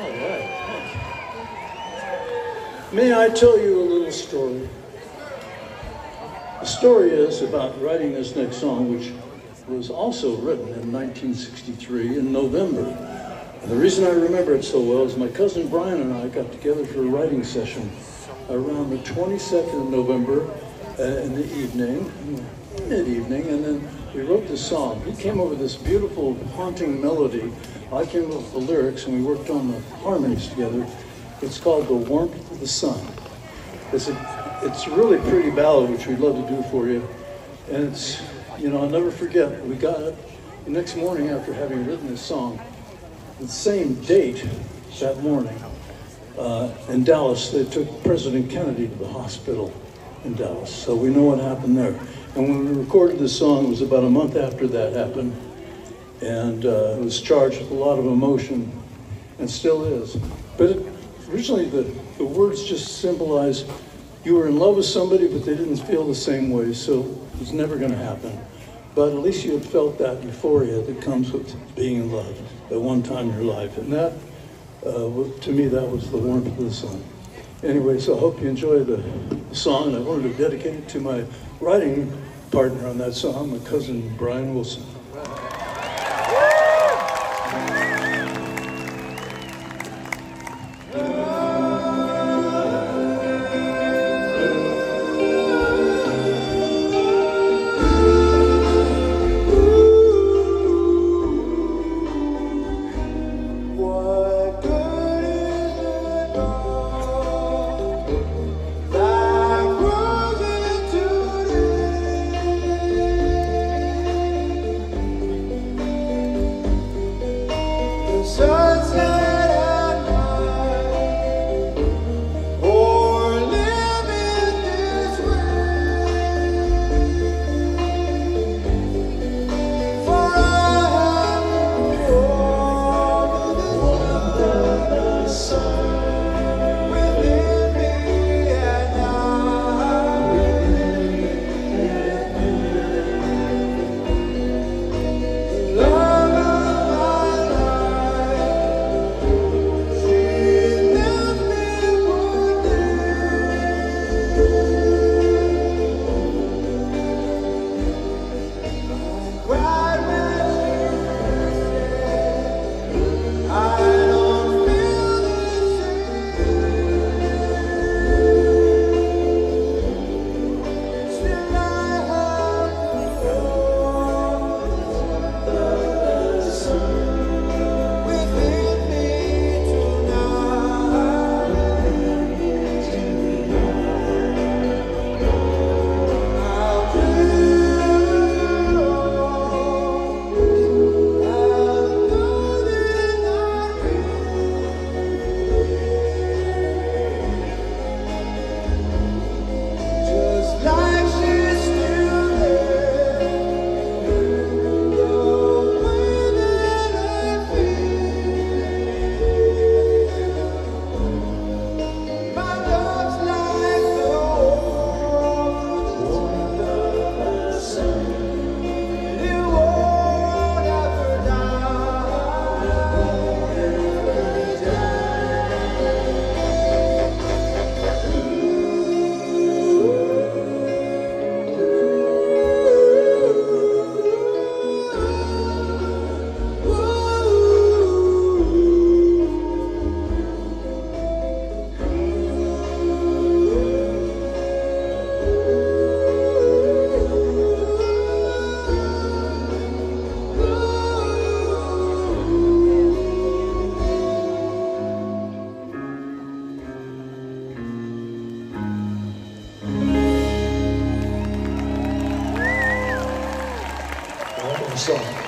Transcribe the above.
All right. May I tell you a little story? The story is about writing this next song, which was also written in 1963 in November. And the reason I remember it so well is my cousin Brian and I got together for a writing session around the 22nd of November uh, in the evening, mid-evening, and then we wrote this song. He came up with this beautiful, haunting melody. I came up with the lyrics, and we worked on the harmonies together. It's called The Warmth of the Sun. It's a, it's a really pretty ballad, which we'd love to do for you. And it's, you know, I'll never forget, we got up the next morning after having written this song, the same date that morning, uh, in Dallas, they took President Kennedy to the hospital in Dallas. So we know what happened there. And when we recorded this song, it was about a month after that happened. And uh, it was charged with a lot of emotion, and still is. But it, originally, the, the words just symbolize you were in love with somebody, but they didn't feel the same way, so it was never going to happen. But at least you had felt that euphoria that comes with being in love at one time in your life. And that, uh, to me, that was the warmth of the sun. Anyway, so I hope you enjoy the song, and I wanted to dedicate it to my writing partner on that song, my cousin Brian Wilson. Day? Song.